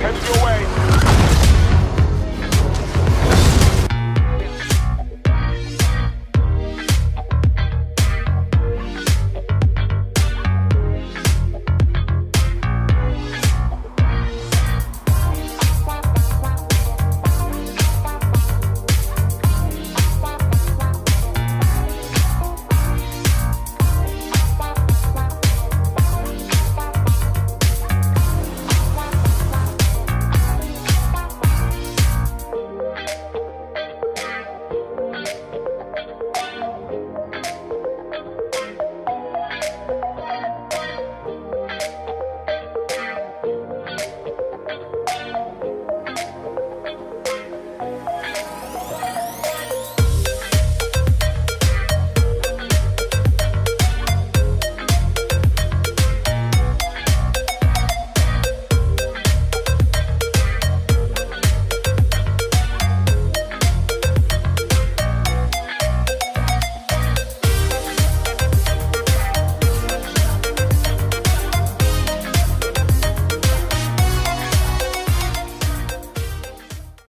cars your way.